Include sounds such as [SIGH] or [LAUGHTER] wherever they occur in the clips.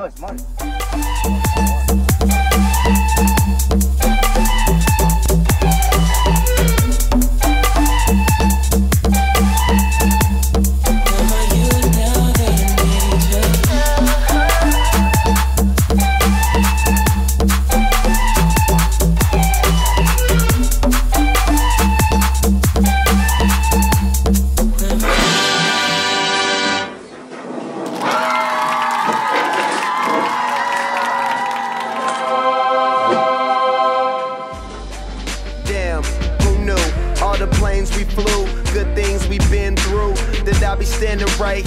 No, it's mine.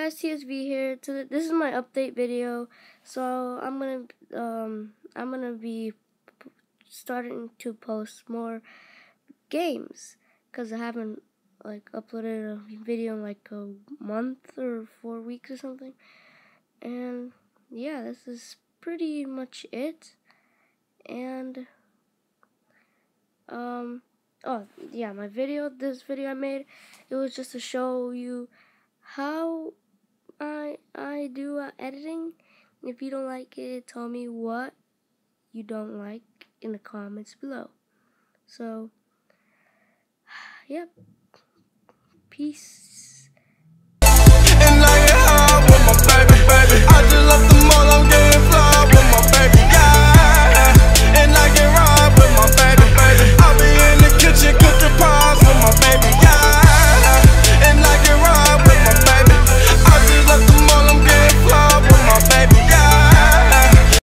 Guys, TSB here. This is my update video. So I'm gonna um I'm gonna be starting to post more games because I haven't like uploaded a video in like a month or four weeks or something. And yeah, this is pretty much it. And um oh yeah, my video this video I made it was just to show you how I do uh, editing. If you don't like it, tell me what you don't like in the comments below. So, [SIGHS] yep. Peace.